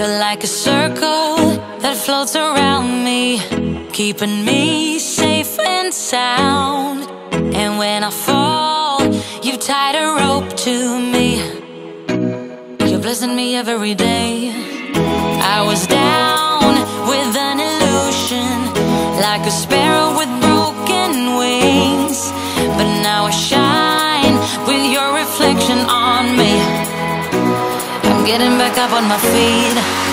You're like a circle that floats around me Keeping me safe and sound. And when I fall, you've tied a rope to me. You're blessing me every day. I was down with an illusion Like a sparrow with broken wings. But now I shine. Getting back up on my feet.